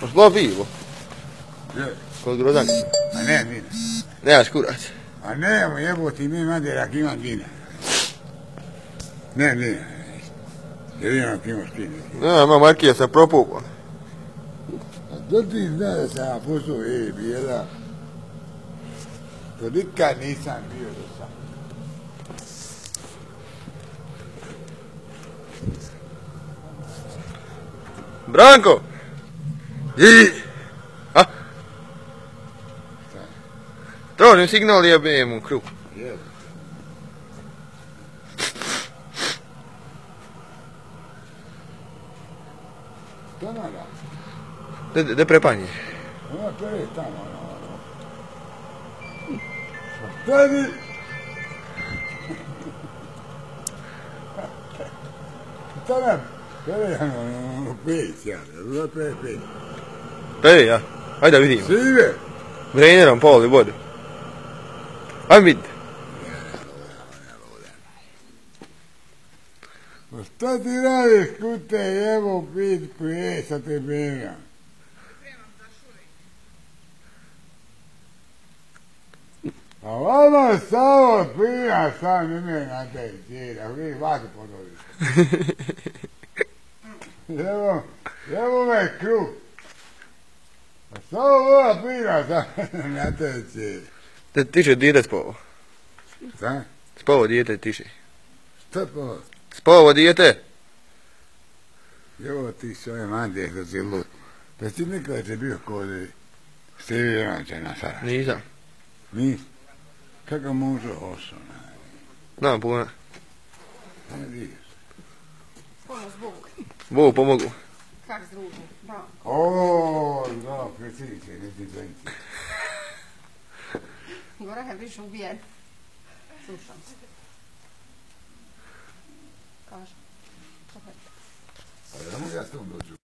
Poszło pues vivo? Con No, A ne No, A ne, no. jebo ti mi No, no, no, no, no. Jedino no, no, no, Ne, No, Markija no, A da sam na e, bijela. Ih! Ah. Tony, un signal je BM um cru. Da, De, de prepanje. Ona to je tamo. Tony! Tony! Tony, ono, peć, ja, da, peć, peć. Ej, ja. Ajde da vidimo. Sive. Breniram poli vodu. Ajme vidite. Pa šta ti radiš kute, evo pitku, pa je sa te bira. A vama samo pija sam ime na te cijera, vi vati podolite. Evo, evo me kruh. A Šta ova pira? Natječe. Da tiše djete spovo. Šta? Spovo djete, tiše. Šta spovo? Spovo djete. Evo ti s ove mande što si lud. Pa ti nikada će bio kod Stevi na Sarajevo. Nisam. Nis? Kako može na... Da, puna. Ne vidiš. Pomoz Bogu. Bogu pomogu. Kak s No. Oh, no, così che ne ti senti. Guarda che invece un bien. Slušam se. Kažem. Dobro. Pa ja mu